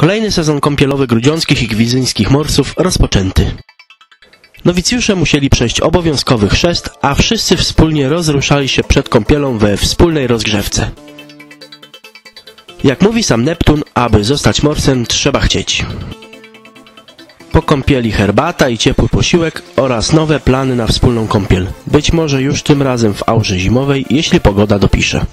Kolejny sezon kąpielowy grudziąckich i gwizyńskich morsów rozpoczęty. Nowicjusze musieli przejść obowiązkowy chrzest, a wszyscy wspólnie rozruszali się przed kąpielą we wspólnej rozgrzewce. Jak mówi sam Neptun, aby zostać morsem trzeba chcieć. Po kąpieli herbata i ciepły posiłek oraz nowe plany na wspólną kąpiel. Być może już tym razem w aurze zimowej, jeśli pogoda dopisze.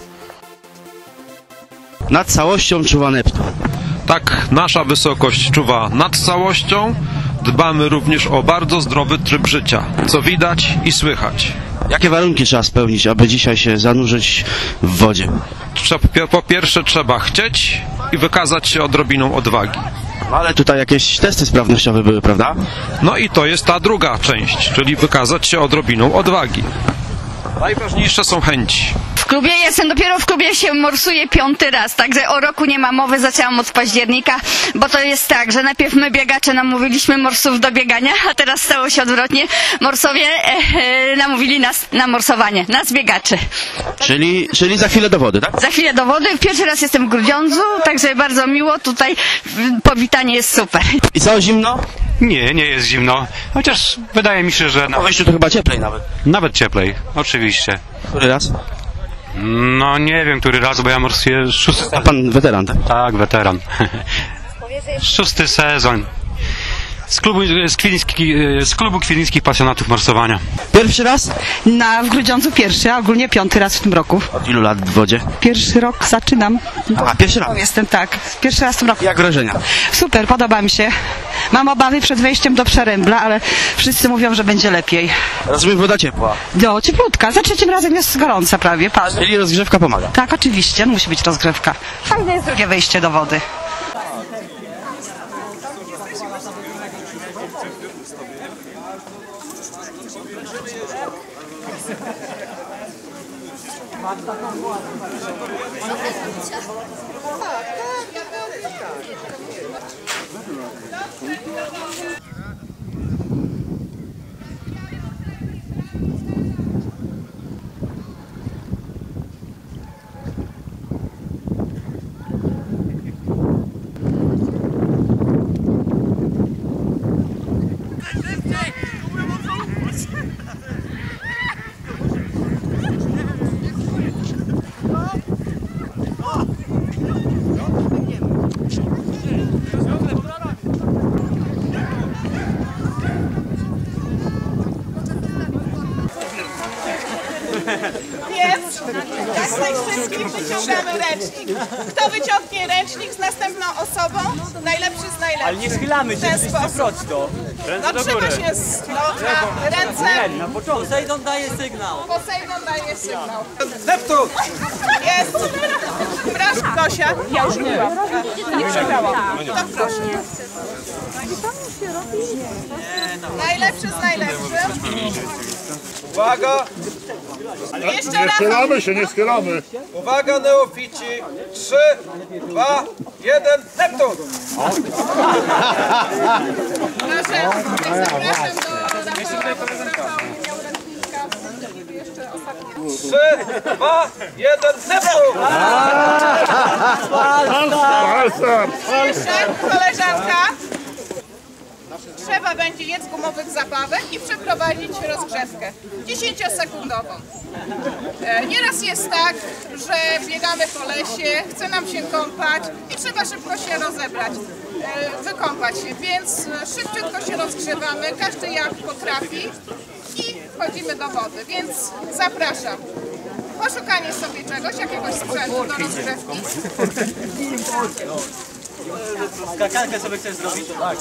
Nad całością czuwa Neptun. Tak, nasza wysokość czuwa nad całością. Dbamy również o bardzo zdrowy tryb życia, co widać i słychać. Jakie warunki trzeba spełnić, aby dzisiaj się zanurzyć w wodzie? Po pierwsze trzeba chcieć i wykazać się odrobiną odwagi. No ale tutaj jakieś testy sprawnościowe były, prawda? No i to jest ta druga część, czyli wykazać się odrobiną odwagi. Najważniejsze są chęci. W klubie jestem, dopiero w klubie się morsuję piąty raz, także o roku nie ma mowy, zaczęłam od października, bo to jest tak, że najpierw my biegacze namówiliśmy morsów do biegania, a teraz stało się odwrotnie. Morsowie e, e, namówili nas na morsowanie, nas biegaczy. Czyli, czyli za chwilę do wody, tak? Za chwilę do wody, pierwszy raz jestem w Grudziądzu, także bardzo miło, tutaj powitanie jest super. I co, zimno? Nie, nie jest zimno. Chociaż wydaje mi się, że nawet, wejściu to chyba cieplej nawet. nawet cieplej. Oczywiście. Który raz? No nie wiem, który raz, bo ja morsuję szósty A pan weteran, tak? Tak, weteran. Szósty sezon. Z klubu, z, kwiliński, z klubu kwilińskich pasjonatów morsowania. Pierwszy raz? Na, w Grudziądzu pierwszy, a ogólnie piąty raz w tym roku. Od ilu lat w wodzie? Pierwszy rok zaczynam. A, pierwszy raz. Jestem tak, pierwszy raz w tym roku. Jak wrażenia? Super, podoba mi się. Mam obawy przed wejściem do Przerębla, ale wszyscy mówią, że będzie lepiej. Rozumiem, woda ciepła. No, cieplutka, za trzecim razem jest gorąca prawie, patrz. Czyli rozgrzewka pomaga. Tak, oczywiście, musi być rozgrzewka. Fajne jest drugie wejście do wody. どうぞ。Więc tak wszystkim wyciągamy ręcznik. Kto wyciągnie ręcznik z następną osobą, najlepszy z najlepszych. Ale nie schylamy się, w ten sposób. No trzeba się z, no, na ręce. Posejdon daje sygnał. Posejdon daje sygnał. Neptun! Jest! Proszę, Gosia. Ja już byłam. Nie przegrałam. To proszę. Najlepszy z najlepszym. Uwaga, Jeszcze raz. schylamy się, nie schylamy. Uwaga neofici. 3, 2, 1, Neptun! Proszę, zapraszam do Rafała. 3, 2, 1, Neptun! Jeszcze koleżanka. Trzeba będzie jedz gumowych zabawek i przeprowadzić rozgrzewkę 10-sekundową. E, Nieraz jest tak, że biegamy po lesie, chce nam się kąpać i trzeba szybko się rozebrać, e, wykąpać się, więc e, szybciutko się rozgrzewamy, każdy jak potrafi i wchodzimy do wody, więc zapraszam. Poszukanie sobie czegoś, jakiegoś sprzętu do rozgrzewki. Skakankę sobie chcesz zrobić? Tak.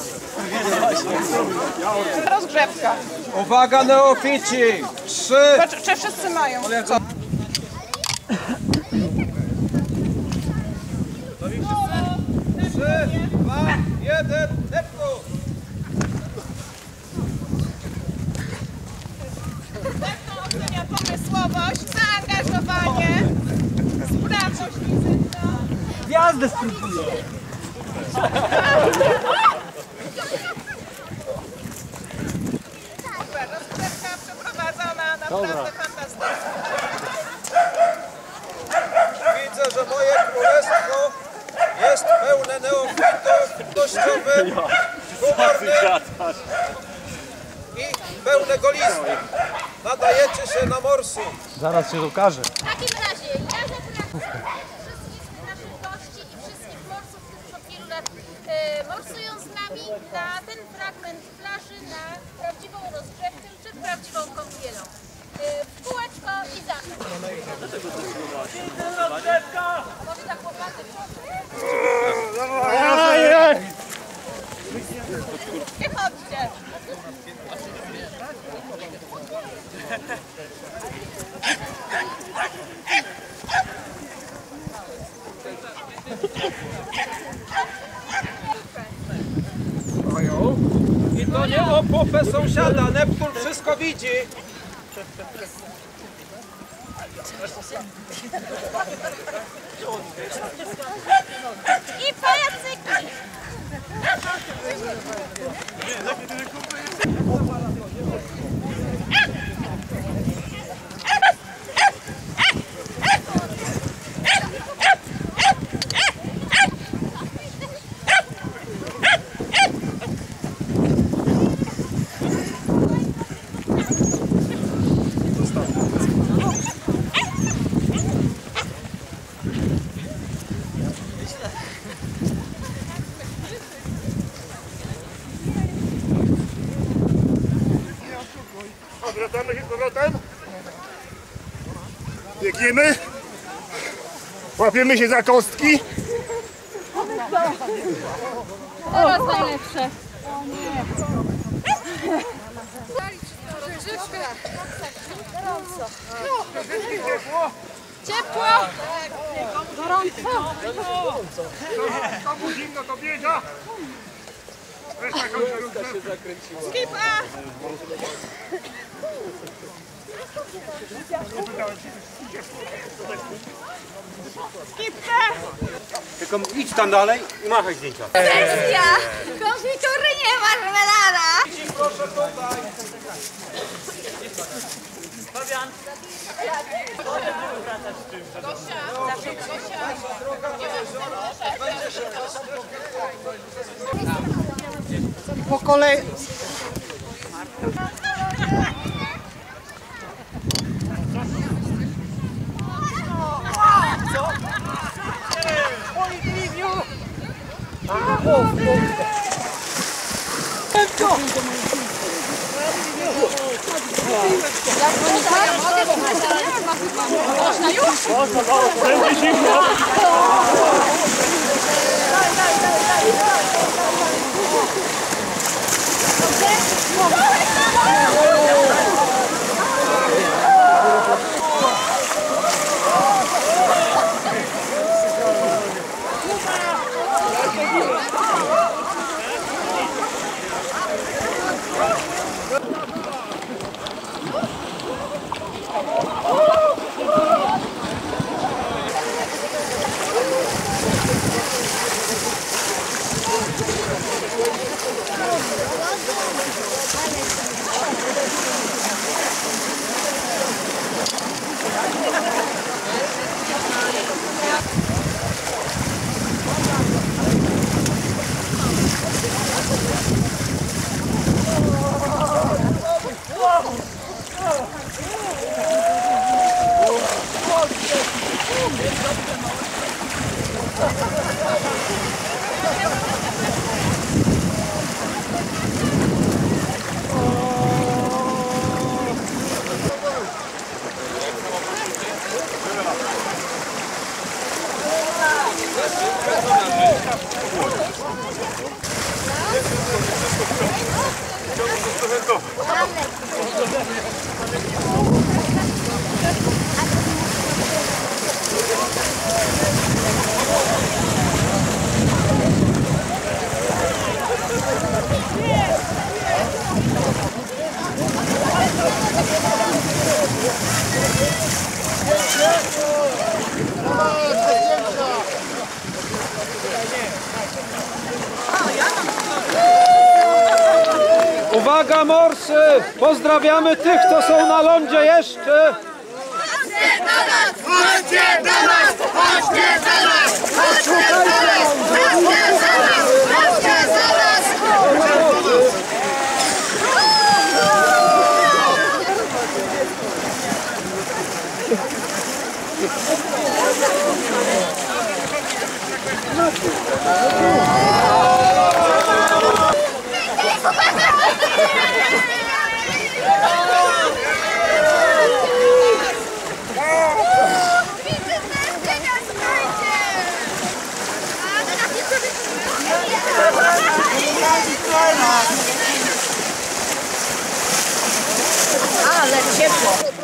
Rozgrzewka. Uwaga neofici. 3, Czy, czy wszyscy mają? Co? 3, 2, 1, Neptun! Neptun ocenia pomysłowość, zaangażowanie, sprawność fizyczną. Gwiazdę spróbuję. Super, rozgrzewka przeprowadzona naprawdę fantastycznie. Widzę, że moje królestwo jest pełne neofitów dościowych, humornych i pełnego listu. Nadajecie się na morsu. Zaraz się okaże. W takim razie ja zapraszam wszystkich naszych gości i wszystkich morsów, którzy od wielu lat e, morsują z nami na ten fragment plaży na prawdziwą rozgrzewkę czy prawdziwą kąpielą. E, w kółeczko i. Może to nie o popę sąsiada, Neptun wszystko widzi. I pajacyki. Odwracamy się z powrotem. Biegniemy. Łapiemy się za kostki. Teraz najlepsze. Ciepło. Gorąco. Komu zimno to Reszta kończy rozgrzewkę. Skipa. Tylko idź tam dalej i machaj zdjęcia. Sesja. Konfitury nie marmelada. Po kolei. Będzie zimno. Uwaga Pozdrawiamy tych, co są na lądzie jeszcze! Chodźcie do nas! Chodźcie do nas! Chodźcie do nas! Chodźcie do nas! Chodźcie do nas! Chodźcie do nas! Thank you. Ciepło. Pewnie